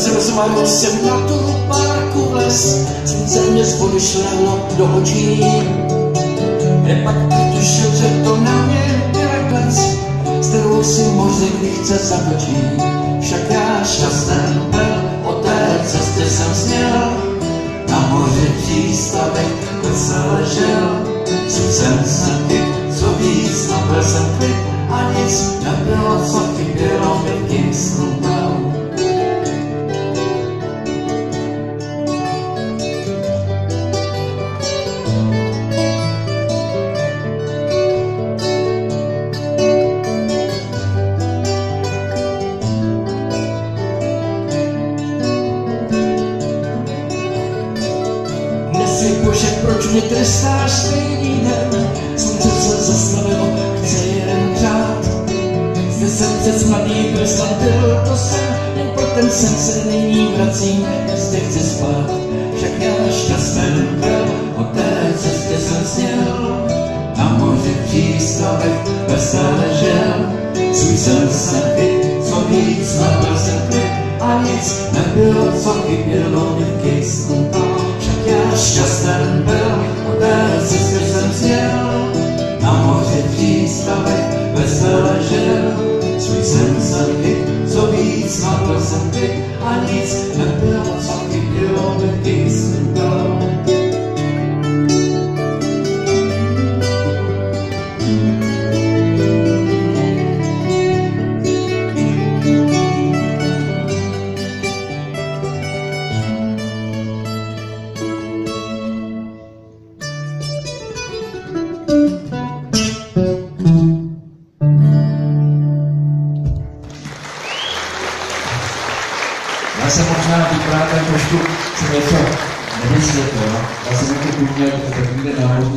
se rozmaril jsem na tu parku les, slunce mě spolu šlehlo do očí. Je pak tušil, že to na mě byla klec, s kterou si moře kdy chce zatočí. Však já šťastný byl, o té cestě jsem směl, na moři přístavek se ležel, jsem se Bože, proč mě trestáš stejný den? Slunce se zastavilo, chce jeden řád. Zde jsem přes mladý byl, to jsem, jen pro ten sen se nyní vracím, zde chci spát. Však já šťastný byl, o té cestě jsem sněl. Na moři přístavek veselé žel, svůj jsem chyt, co víc, nabil jsem klid a nic nebylo, co chybělo mi v Kingston Town. Však já šťastný byl, o té cestě jsem sněl. Na moři přístavek veselé žel, svůj sen jsem chyt, co víc, nabil jsem klid a nic Já jsem možná vyprávěl trošku, jsem něco nevysvětlil. Já jsem jako uměl takovýhle náhodný